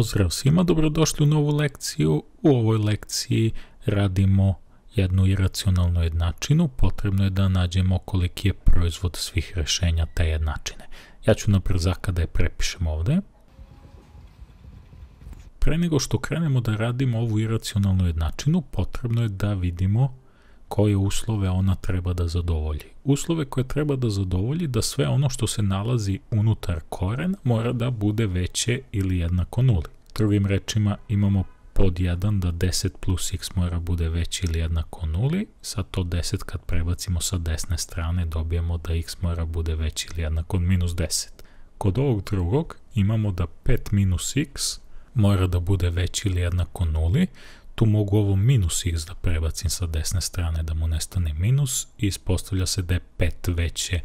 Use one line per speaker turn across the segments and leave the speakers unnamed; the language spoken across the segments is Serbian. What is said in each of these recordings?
Pozdrav svima, dobrodošli u novu lekciju. U ovoj lekciji radimo jednu iracionalnu jednačinu. Potrebno je da nađemo koliki je proizvod svih rešenja te jednačine. Ja ću na brzaka da je prepišem ovde. Pre nego što krenemo da radimo ovu iracionalnu jednačinu, potrebno je da vidimo koje uslove ona treba da zadovolji. Uslove koje treba da zadovolji da sve ono što se nalazi unutar korena mora da bude veće ili jednako nuli. Drugim rečima imamo pod 1 da 10 plus x mora bude veći ili jednako nuli, sad to 10 kad prebacimo sa desne strane dobijemo da x mora bude veći ili jednako od minus 10. Kod ovog drugog imamo da 5 minus x mora da bude veći ili jednako nuli, tu mogu ovo minus x da prebacim sa desne strane da mu nestane minus i ispostavlja se da je 5 veće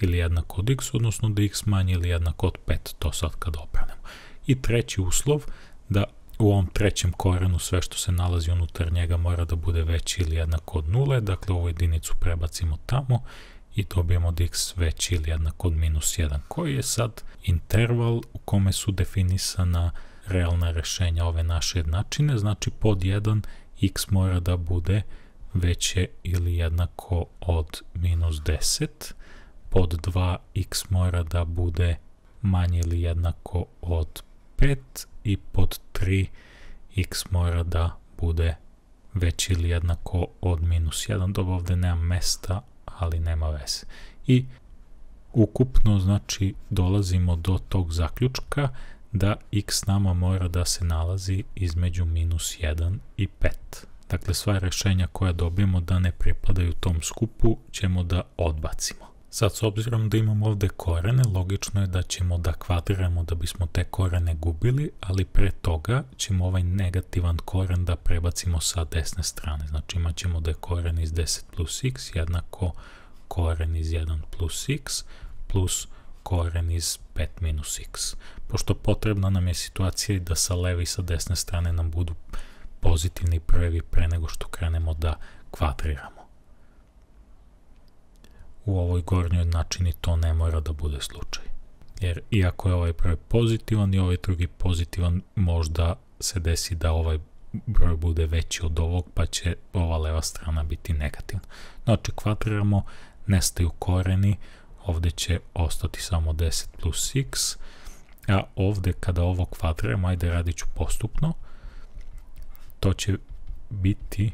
ili jednako od x, odnosno da x manje ili jednako od 5, to sad kad opranemo. I treći uslov, da u ovom trećem korenu sve što se nalazi unutar njega mora da bude veći ili jednako od nule, dakle ovu jedinicu prebacimo tamo i dobijemo da x veći ili jednako od minus 1, koji je sad interval u kome su definisana realna rešenja ove naše jednačine, znači pod 1 x mora da bude veće ili jednako od minus 10, pod 2 x mora da bude manje ili jednako od 5 i pod 3 x mora da bude veći ili jednako od minus 1, dobro ovde nema mesta, ali nema veze. I ukupno, znači, dolazimo do tog zaključka da x nama mora da se nalazi između minus 1 i 5. Dakle, sva rešenja koja dobijemo da ne pripadaju tom skupu ćemo da odbacimo. Sad, s obzirom da imamo ovde korene, logično je da ćemo da kvadriramo da bismo te korene gubili, ali pre toga ćemo ovaj negativan koren da prebacimo sa desne strane. Znači imat ćemo da je koren iz 10 plus x jednako koren iz 1 plus x plus koren iz 5 minus x. Pošto potrebna nam je situacija da sa leve i sa desne strane nam budu pozitivni brojevi pre nego što krenemo da kvadriramo. U ovoj gornjoj načini to ne mora da bude slučaj. Jer iako je ovaj broj pozitivan i ovaj drugi pozitivan, možda se desi da ovaj broj bude veći od ovog, pa će ova leva strana biti negativna. Znači, kvadriramo, nestaju koreni, ovde će ostati samo 10 plus x, a ovde kada ovo kvadriramo, ajde radit ću postupno, to će biti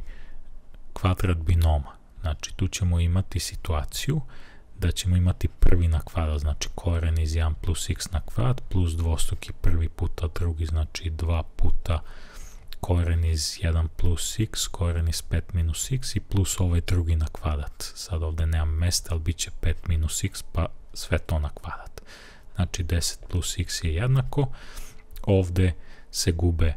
kvadrat binoma. Znači, tu ćemo imati situaciju da ćemo imati prvi na kvadrat, znači koren iz 1 plus x na kvadrat, plus dvostruki prvi puta drugi, znači 2 puta koren iz 1 plus x, koren iz 5 minus x i plus ovaj drugi na kvadrat. Sad ovde nemam mesta, ali bit će 5 minus x, pa sve to na kvadrat. Znači 10 plus x je jednako, ovde se gube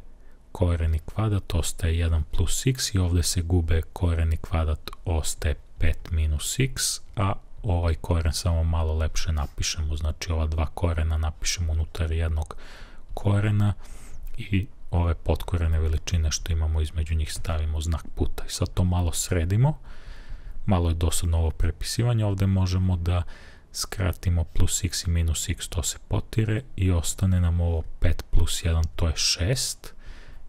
koreni kvadrat, ostaje 1 plus x i ovde se gube koreni kvadrat, ostaje 5 minus x, a ovaj koren samo malo lepše napišemo, znači ova dva korena napišemo unutar jednog korena i ove potkorene veličine što imamo između njih stavimo znak puta. I sad to malo sredimo, malo je dosadno ovo prepisivanje, ovde možemo da skratimo plus x i minus x, to se potire i ostane nam ovo 5 plus 1, to je 6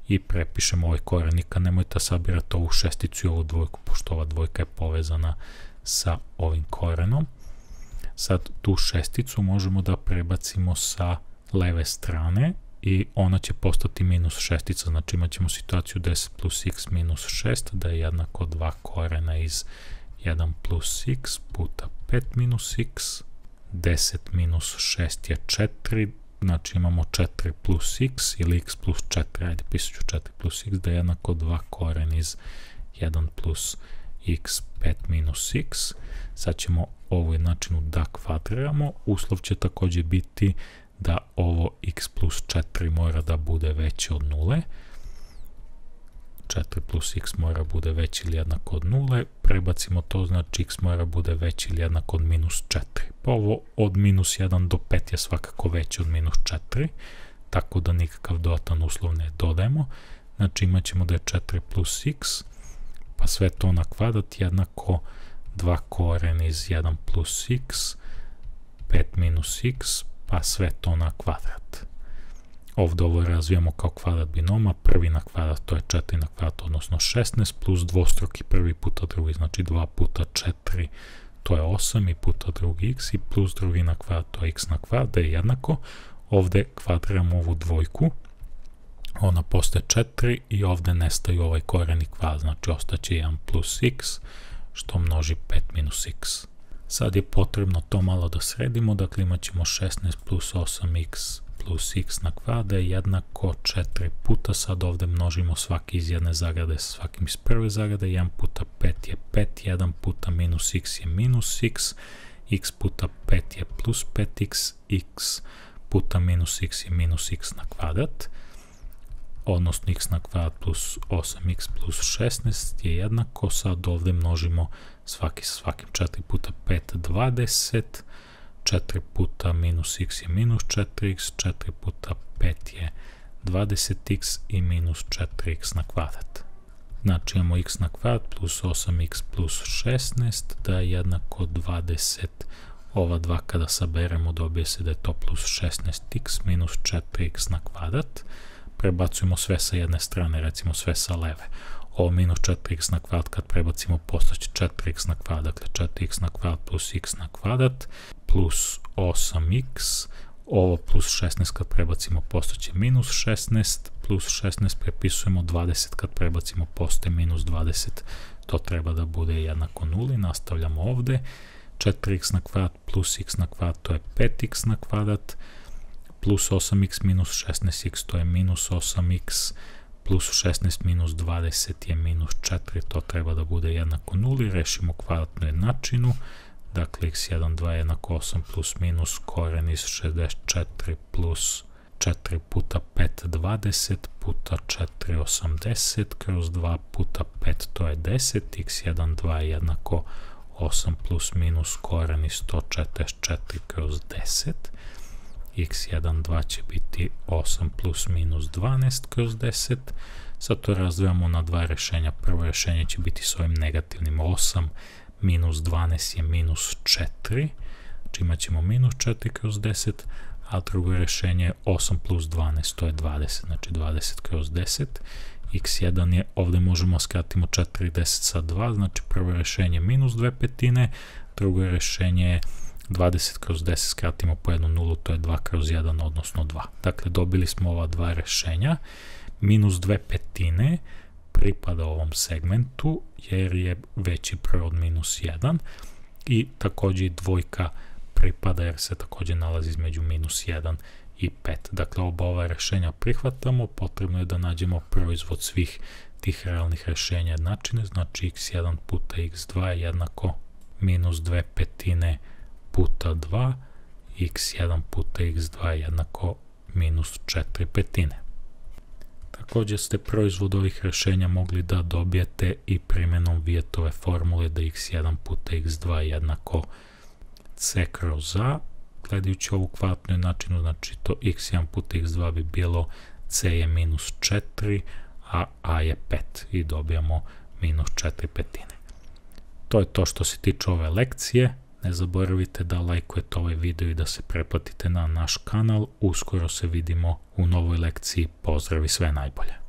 i prepišemo ovaj koren. Nikad nemojte sabirati ovu šesticu i ovu dvojku, pošto ova dvojka je povezana sa ovim korenom. Sad tu šesticu možemo da prebacimo sa leve strane i ona će postati minus šestica, znači imat ćemo situaciju 10 plus x minus 6, da je jednako 2 korena iz 1 plus x puta 5 minus x, 10 minus 6 je 4, znači imamo 4 plus x ili x plus 4, ajde pisat ću 4 plus x da je jednako 2 koren iz 1 plus x 5 minus x. Sad ćemo ovu jednačinu da kvadriramo. Uslov će takođe biti da ovo x plus 4 mora da bude veće od nule. 4 plus x mora bude veći ili jednako od nule, prebacimo to, znači x mora bude veći ili jednako od minus 4. Pa ovo od minus 1 do 5 je svakako veće od minus 4, tako da nikakav dodatan uslov ne dodajemo. Znači imat ćemo da je 4 plus x, pa sve to na kvadrat jednako 2 koren iz 1 plus x, 5 minus x, pa sve to na kvadrat. ovde ovo razvijamo kao kvadrat binoma, prvi na kvadrat to je 4 na kvadrat, odnosno 16, plus dvostruki prvi puta drugi, znači 2 puta 4, to je 8 i puta drugi x i plus drugi na kvadrat, to je x na kvadrat, da je jednako, ovde kvadriramo ovu dvojku, ona postaje 4 i ovde nestaju ovaj koren i kvadrat, znači ostaće 1 plus x, što množi 5 minus x. Sad je potrebno to malo da sredimo, dakle imat ćemo 16 plus 8x plus x na kvadrat je jednako 4 puta, sad ovde množimo svaki iz jedne zagrade sa svakim iz prve zagrade, 1 puta 5 je 5, 1 puta minus x je minus x, x puta 5 je plus 5x, x puta minus x je minus x na kvadrat, odnosno x na kvadrat plus 8x plus 16 je jednako, sad ovde množimo svaki sa svakim. 4 puta 5, 20, 4 puta minus x je minus 4x, 4 puta 5 je 20x i minus 4x na kvadrat. Znači imamo x na kvadrat plus 8x plus 16 da je jednako 20 ova dva kada saberemo dobije se da je to plus 16x minus 4x na kvadrat. Prebacujemo sve sa jedne strane, recimo sve sa leve. Ovo minus 4x na kvadrat kad prebacimo postoći 4x na kvadrat, dakle 4x na kvadrat plus x na kvadrat plus 8x, ovo plus 16 kad prebacimo postoće minus 16, plus 16 prepisujemo 20 kad prebacimo postoje minus 20, to treba da bude jednako nuli, nastavljamo ovde, 4x na kvadrat plus x na kvadrat, to je 5x na kvadrat, plus 8x minus 16x, to je minus 8x, plus 16 minus 20 je minus 4, to treba da bude jednako nuli, rešimo kvadratnu jednačinu, dakle x1, 2 jednako 8 plus minus koren iz 64 plus 4 puta 5, 20 puta 4, 80 kroz 2 puta 5, to je 10, x1, 2 jednako 8 plus minus koren iz 144 kroz 10, x1, 2 će biti 8 plus minus 12 kroz 10. Sad to razdvajamo na dva rešenja. Prvo rešenje će biti s ovim negativnim 8 minus 12 je minus 4. Znači imat ćemo minus 4 kroz 10, a drugo rešenje je 8 plus 12, to je 20, znači 20 kroz 10. x1 je, ovde možemo skratimo 4 i 10 sa 2, znači prvo rešenje je minus 2 petine, drugo rešenje je 20 kroz 10 skratimo po jednu nulu, to je 2 kroz 1, odnosno 2. Dakle, dobili smo ova dva rešenja. Minus 2 petine pripada ovom segmentu, jer je veći broj od minus 1. I takođe i dvojka pripada, jer se takođe nalazi između minus 1 i 5. Dakle, oba ova rešenja prihvatamo, potrebno je da nađemo proizvod svih tih realnih rešenja jednačine, znači x1 puta x2 je jednako minus 2 petine puta 2, x1 puta x2 jednako minus 4 petine. Takođe ste proizvod ovih rešenja mogli da dobijete i primjenom Vijetove formule da x1 puta x2 jednako c kroz a. Gledajući ovu kvadratnu jednačinu, znači to x1 puta x2 bi bilo c je minus 4, a a je 5 i dobijamo minus 4 petine. To je to što se tiče ove lekcije. Ne zaboravite da lajkujete ovaj video i da se preplatite na naš kanal. Uskoro se vidimo u novoj lekciji. Pozdrav i sve najbolje.